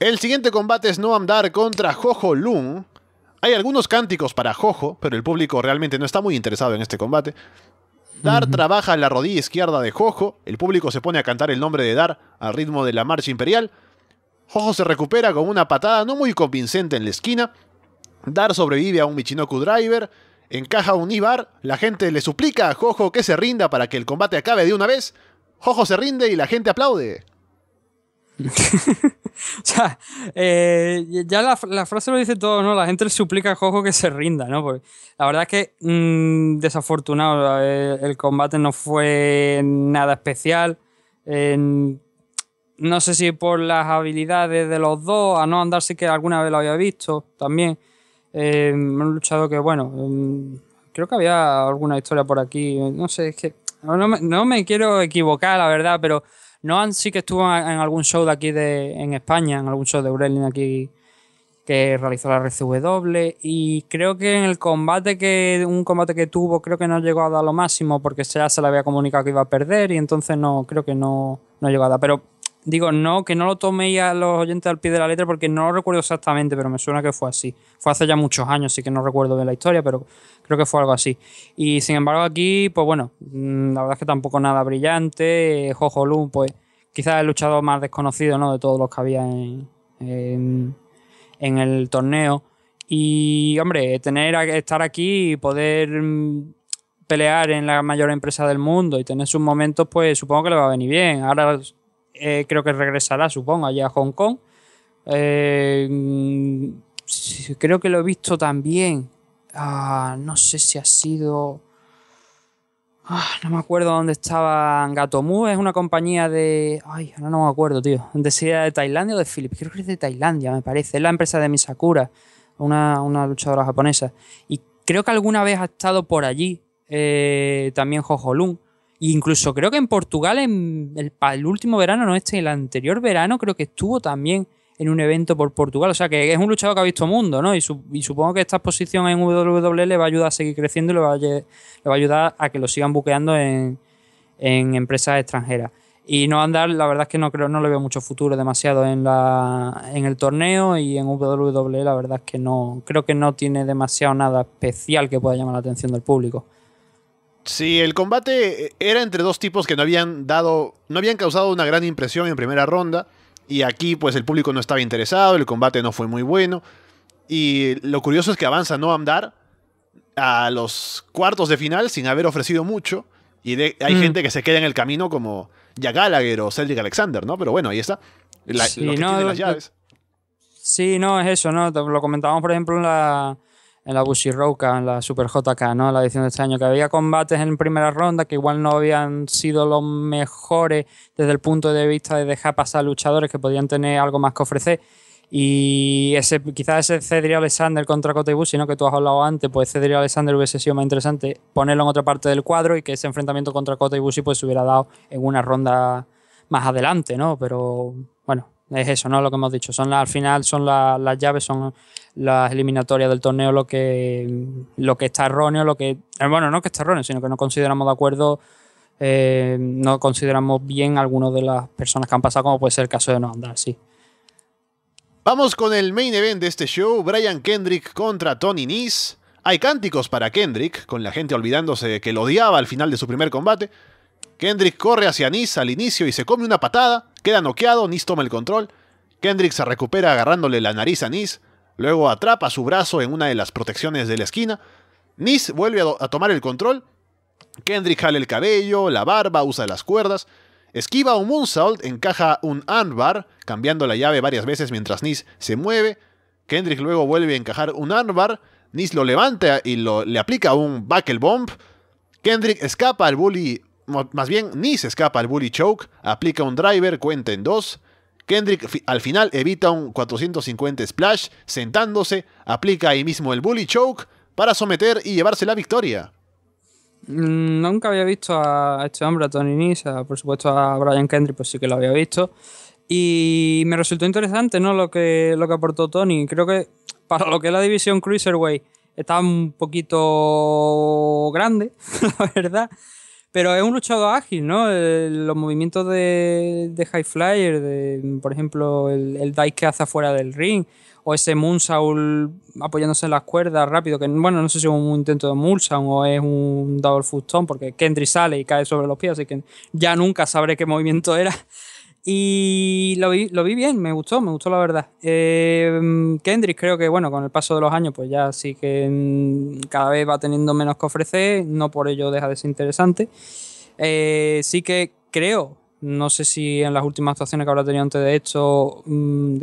El siguiente combate es Noam Dar contra Jojo Lung. Hay algunos cánticos para Jojo, pero el público realmente no está muy interesado en este combate. Dar trabaja en la rodilla izquierda de Jojo, el público se pone a cantar el nombre de Dar al ritmo de la marcha imperial. Jojo se recupera con una patada no muy convincente en la esquina. Dar sobrevive a un Michinoku Driver, encaja un Ibar, la gente le suplica a Jojo que se rinda para que el combate acabe de una vez. Jojo se rinde y la gente aplaude. o sea, eh, ya la, frase lo dice todo, ¿no? La gente le suplica a Jojo que se rinda, ¿no? Porque la verdad es que mm, desafortunado, eh, el combate no fue nada especial. no sé si por las habilidades de los dos, a no andar sí que alguna vez lo había visto también. Eh, un que, bueno, em, creo que había alguna historia por aquí, no sé, es que no me quiero equivocar, la verdad, pero Noan sí que estuvo en algún show de aquí de, en España, en algún show de Eurelin aquí que realizó la RCW y creo que en el combate que un combate que tuvo creo que no llegó a dar lo máximo porque ya se le había comunicado que iba a perder y entonces no creo que no, no llegó a dar. Pero digo no que no lo toméis a los oyentes al pie de la letra porque no lo recuerdo exactamente pero me suena que fue así fue hace ya muchos años sí que no recuerdo bien la historia pero creo que fue algo así y sin embargo aquí pues bueno mm, la verdad es que tampoco nada brillante Jojo Lun pues quizás el luchador más desconocido ¿no? de todos los que había en, en, el torneo. Y, hombre, tener estar aquí y poder mm, pelear en la mayor empresa del mundo y tener sus momentos, pues supongo que le va a venir bien. Ahora eh, creo que regresará, supongo, allá a Hong Kong. Eh, mm, creo que lo he visto también. Ah, no sé si ha sido Ah, no me acuerdo dónde estaba Gatomu, es una compañía de. Ay, no, no me acuerdo, tío. De si era de Tailandia o de Filipinas. Creo que es de Tailandia, me parece. Es la empresa de Misakura, una, una luchadora japonesa. Y creo que alguna vez ha estado por allí eh, también Jojolun. Incluso creo que en Portugal, en el, el, último verano, no este, el anterior verano, creo que estuvo también en un evento por Portugal. O sea, que es un luchador que ha visto mundo, ¿no? Y, supongo que esta exposición en WWE le va a ayudar a seguir creciendo y le va a, ayudar a que lo sigan buqueando en, empresas extranjeras. Y no andar, la verdad es que no creo, no le veo mucho futuro demasiado en la en el torneo y en WWE la verdad es que no, creo que no tiene demasiado nada especial que pueda llamar la atención del público. Sí, el combate era entre dos tipos que no habían dado, no habían causado una gran impresión en primera ronda. Y aquí pues el público no estaba interesado, el combate no fue muy bueno. Y lo curioso es que avanza Noam Dar a los cuartos de final sin haber ofrecido mucho. Y hay mm. gente que se queda en el camino como Jack Gallagher o Cedric Alexander, ¿no? Pero bueno, ahí está. sí, no, las llaves. Sí, no, es eso, ¿no? Lo comentábamos, por ejemplo, en la, en la Bushiroka, en la Super JK, ¿no? La edición de este año, que había combates en primera ronda que igual no habían sido los mejores desde el punto de vista de dejar pasar luchadores que podían tener algo más que ofrecer. Y ese, quizás ese Cedric Alexander contra Kota Ibushi, ¿no? que tú has hablado antes, pues Cedric Alexander hubiese sido más interesante ponerlo en otra parte del cuadro y que ese enfrentamiento contra Kota Ibushi pues se hubiera dado en una ronda más adelante, ¿no? Pero bueno, es eso, ¿no? Lo que hemos dicho. Son al final son las llaves, son las eliminatorias del torneo lo que, lo que está erróneo, lo que. Eh, bueno, no que está erróneo, sino que no consideramos de acuerdo. Eh, no consideramos bien algunas de las personas que han pasado, como puede ser el caso de no andar, sí. Vamos con el main event de este show: Brian Kendrick contra Tony Nese. Hay cánticos para Kendrick, con la gente olvidándose de que lo odiaba al final de su primer combate. Kendrick corre hacia Nis al inicio y se come una patada, queda noqueado, Nis toma el control. Kendrick se recupera agarrándole la nariz a Nis, luego atrapa su brazo en una de las protecciones de la esquina. Nis vuelve a, tomar el control. Kendrick jale el cabello, la barba, usa las cuerdas. Esquiva un moonsault, encaja un armbar, cambiando la llave varias veces mientras Nis se mueve. Kendrick luego vuelve a encajar un armbar. Nis lo levanta y le aplica un buckle bomb. Kendrick escapa al bully más bien ni se escapa al Bully Choke, aplica un driver, cuenta en dos. Kendrick al final evita un 450 splash, sentándose, aplica ahí mismo el Bully Choke para someter y llevarse la victoria. Mm, nunca había visto a este hombre, a Tony Nisa, por supuesto a Brian Kendrick, pues sí que lo había visto. Y me resultó interesante ¿no? lo, que, lo que aportó Tony. Creo que para lo que es la división Cruiserweight está un poquito grande, la verdad. Pero es un luchador ágil, ¿no? los movimientos de, de, High Flyer, de, por ejemplo, el, el dive que hace afuera del ring, o ese Moonsault apoyándose en las cuerdas rápido, que bueno, no sé si es un intento de Moonsault o es un Double Foot porque Kendry sale y cae sobre los pies, así que ya nunca sabré qué movimiento era. Y lo vi, lo vi bien, me gustó, me gustó la verdad. Eh, Kendrick creo que, bueno, con el paso de los años, pues ya sí que mm, cada vez va teniendo menos que ofrecer, no por ello deja de ser interesante. Eh, sí que creo, no sé si en las últimas actuaciones que habrá tenido antes de esto, mm,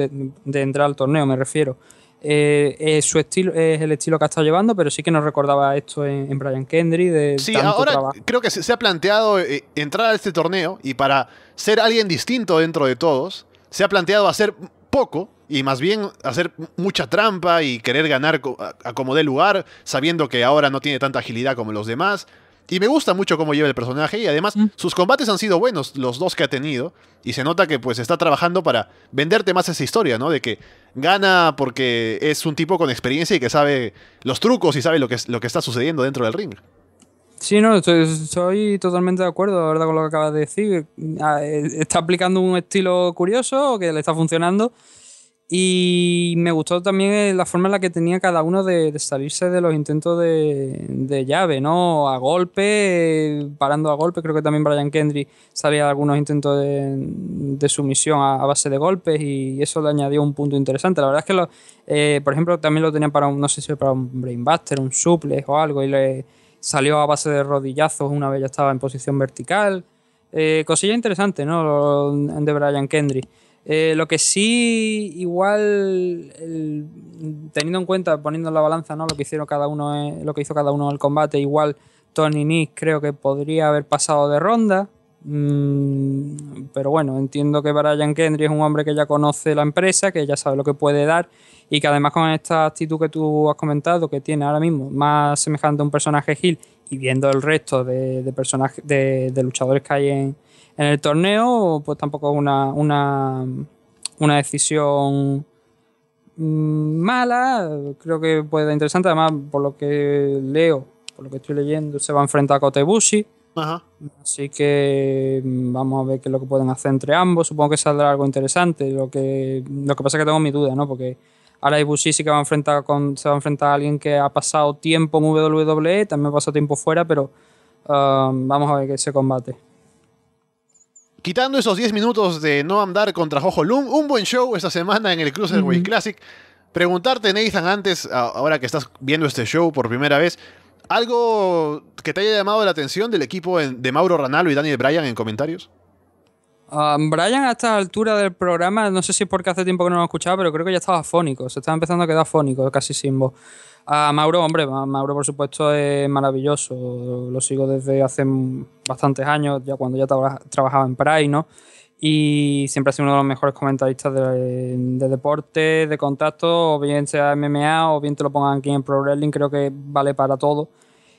de entrar al torneo me refiero, eh, es, su estilo, es el estilo que ha estado llevando, pero sí que nos recordaba esto en, Brian Kendry. De sí, ahora creo que se, ha planteado eh, entrar a este torneo y para ser alguien distinto dentro de todos, se ha planteado hacer poco y más bien hacer mucha trampa y querer ganar a como dé lugar, sabiendo que ahora no tiene tanta agilidad como los demás. Y me gusta mucho cómo lleva el personaje y además mm. sus combates han sido buenos, los dos que ha tenido. Y se nota que pues está trabajando para venderte más esa historia, ¿no? De que gana porque es un tipo con experiencia y que sabe los trucos y sabe lo que, lo que está sucediendo dentro del ring. Sí, no, estoy, totalmente de acuerdo, la verdad, con lo que acabas de decir. Ah, eh, está aplicando un estilo curioso que le está funcionando y me gustó también la forma en la que tenía cada uno de, salirse de los intentos de, llave, ¿no? A golpe, parando a golpe. Creo que también Brian Kendry salía de algunos intentos de, sumisión a, base de golpes y eso le añadió un punto interesante. La verdad es que, eh, por ejemplo, también lo tenían para un, no sé si para un Brainbuster, un suplex o algo y le salió a base de rodillazos una vez ya estaba en posición vertical. Eh, cosilla interesante, ¿no? De Brian Kendry. Eh, lo que sí, igual, teniendo en cuenta, poniendo en la balanza, ¿no? Lo que hicieron cada uno, lo que hizo cada uno en el combate, igual Tony Nick creo que podría haber pasado de ronda. Mm, pero bueno, entiendo que Brian Kendry es un hombre que ya conoce la empresa, que ya sabe lo que puede dar y que además con esta actitud que tú has comentado, que tiene ahora mismo más semejante a un personaje Gil y viendo el resto de, personajes, de luchadores que hay en, en el torneo, pues tampoco es una, una, una decisión mm, mala. Creo que puede ser interesante. Además, por lo que leo, por lo que estoy leyendo, se va a enfrentar a Kotebushi. Así que mm, vamos a ver qué es lo que pueden hacer entre ambos. Supongo que saldrá algo interesante. Lo que, lo que pasa es que tengo mi duda, ¿no? Porque ahora Ibushi sí que va a enfrentar con, se va a enfrentar a alguien que ha pasado tiempo en WWE, también ha pasado tiempo fuera, pero um, vamos a ver qué se combate. Quitando esos 10 minutos de no andar contra Jojo Lung, un buen show esta semana en el Cruiserweight Classic. Preguntarte, Nathan, antes, ahora que estás viendo este show por primera vez, ¿algo que te haya llamado la atención del equipo de Mauro Ranallo y Daniel Bryan en comentarios? Ah, Bryan a esta altura del programa, no sé si porque hace tiempo que no lo he escuchado, pero creo que ya estaba fónico, se estaba empezando a quedar fónico, casi sin voz. A Mauro, hombre, Mauro por supuesto es maravilloso. Lo sigo desde hace bastantes años, ya cuando ya trabajaba en Pride, ¿no? Y siempre ha sido uno de los mejores comentaristas de, deporte, de contacto, o bien sea MMA, o bien te lo pongan aquí en Pro Wrestling, creo que vale para todo.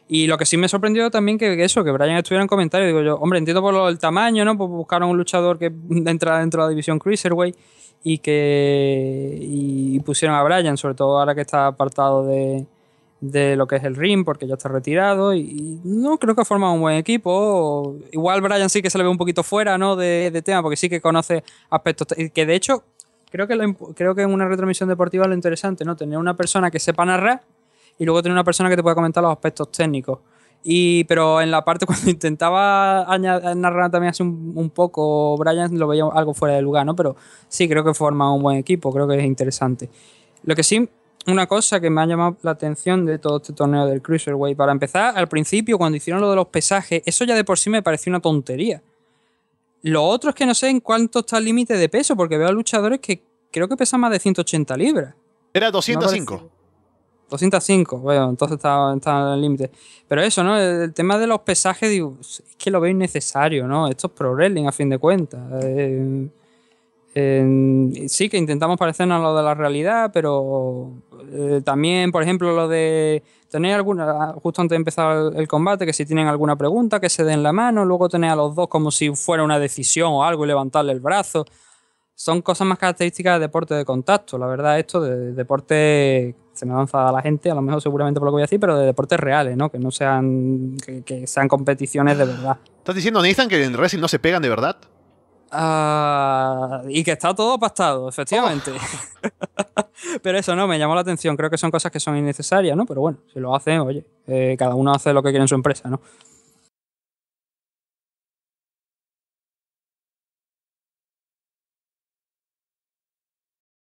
Y lo que sí me sorprendió también que eso, que Brian estuviera en comentarios, digo yo, hombre, entiendo por el tamaño, ¿no? Pues buscaron un luchador que entra dentro de la división Cruiserweight y que y pusieron a Brian, sobre todo ahora que está apartado de, lo que es el ring, porque ya está retirado. Y, no creo que forma un buen equipo. Igual Brian sí que se le ve un poquito fuera ¿no? de, tema, porque sí que conoce aspectos. Que de hecho, creo que, creo que en una retransmisión deportiva lo interesante, ¿no? Tener una persona que sepa narrar y luego tener una persona que te pueda comentar los aspectos técnicos. Y, pero en la parte cuando intentaba narrar también así un, poco, Brian lo veía algo fuera de lugar, ¿no? Pero sí, creo que forma un buen equipo, creo que es interesante. Lo que sí, una cosa que me ha llamado la atención de todo este torneo del Cruiserweight, para empezar, al principio, cuando hicieron lo de los pesajes, eso ya de por sí me pareció una tontería. Lo otro es que no sé en cuánto está el límite de peso, porque veo a luchadores que creo que pesan más de 180 libras. Era 205. 205, bueno, entonces está, en el límite. Pero eso, ¿no? El, tema de los pesajes, es que lo veo innecesario, ¿no? Esto es pro a fin de cuentas. Eh, sí que intentamos parecernos a lo de la realidad, pero eh, también, por ejemplo, lo de tener alguna, justo antes de empezar el, combate, que si tienen alguna pregunta, que se den la mano, luego tener a los dos como si fuera una decisión o algo y levantarle el brazo son cosas más características de deporte de contacto. La verdad, esto de deporte, se me avanza a la gente, a lo mejor seguramente por lo que voy a decir, pero de deportes reales, ¿no? Que no sean, que, que sean competiciones de verdad. ¿Estás diciendo, Nathan, que en wrestling no se pegan de verdad? Ah, y que está todo pastado, efectivamente. pero eso no, me llamó la atención. Creo que son cosas que son innecesarias, ¿no? Pero bueno, si lo hacen, oye, eh, cada uno hace lo que quiere en su empresa, ¿no?